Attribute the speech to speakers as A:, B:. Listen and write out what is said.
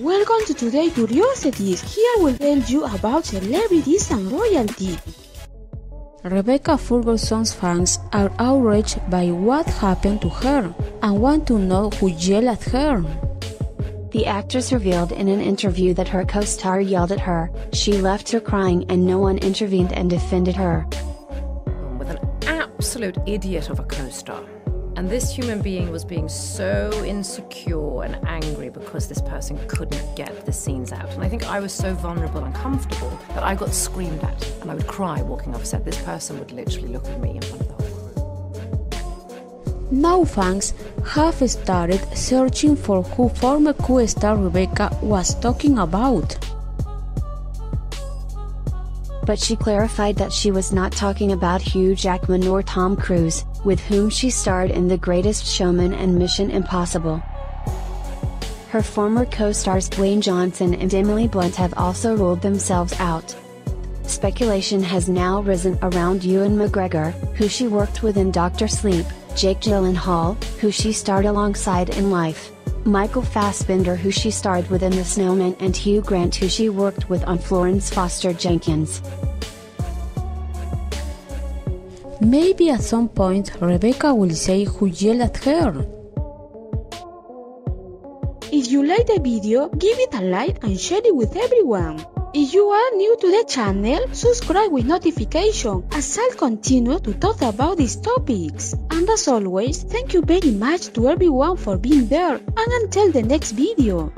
A: Welcome to Today Curiosities. Here we'll tell you about celebrities and royalty.
B: Rebecca Ferguson's fans are outraged by what happened to her and want to know who yelled at her.
C: The actress revealed in an interview that her co star yelled at her, she left her crying, and no one intervened and defended her.
D: With an absolute idiot of a co star. And this human being was being so insecure and angry because this person couldn't get the scenes out. And I think I was so vulnerable and comfortable that I got screamed at and I would cry walking off set. This person would literally look at me in front of the whole crew.
B: Now fans have started searching for who former co-star Rebecca was talking about.
C: But she clarified that she was not talking about Hugh Jackman or Tom Cruise, with whom she starred in The Greatest Showman and Mission Impossible. Her former co-stars Dwayne Johnson and Emily Blunt have also ruled themselves out. Speculation has now risen around Ewan McGregor, who she worked with in Doctor Sleep, Jake Gyllenhaal, who she starred alongside in Life, Michael Fassbender who she starred with in The Snowman and Hugh Grant who she worked with on Florence Foster Jenkins.
B: Maybe at some point Rebecca will say who yelled at her.
A: If you like the video, give it a like and share it with everyone. If you are new to the channel, subscribe with notification as I'll continue to talk about these topics. And as always, thank you very much to everyone for being there and until the next video.